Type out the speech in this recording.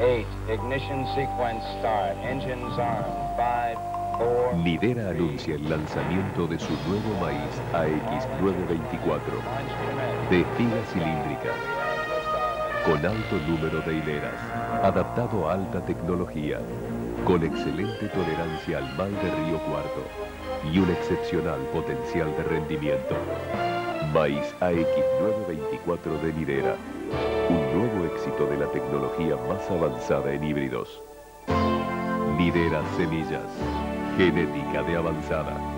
eight, ignition sequence start, engines on, five, four... Nidera anuncia el lanzamiento de su nuevo maíz AX924, de espiga cilíndrica, con alto número de hileras, adaptado a alta tecnología, con excelente tolerancia al mal de Río Cuarto. Y un excepcional potencial de rendimiento. Maíz AX924 de Nidera, un de la tecnología más avanzada en híbridos. Nidera Semillas, genética de avanzada.